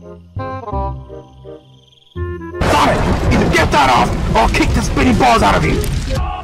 Stop it! Either get that off, or I'll kick the spinning balls out of you!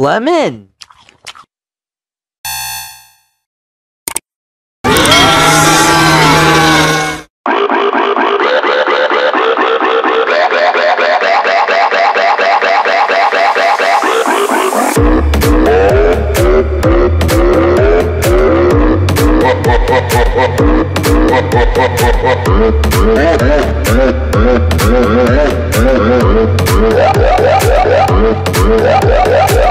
Lemon. Yeah.